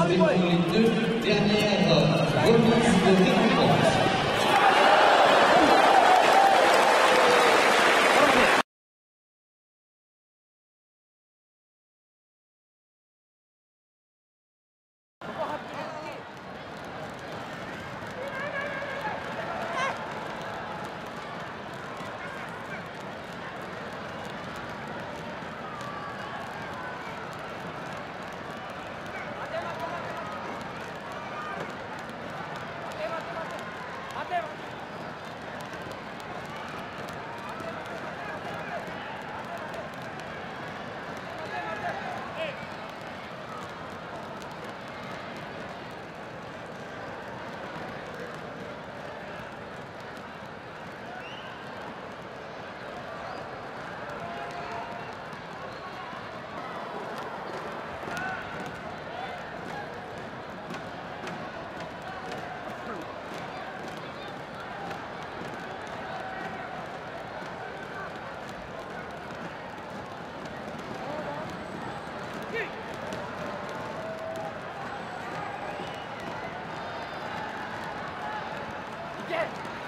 Bobby White. again.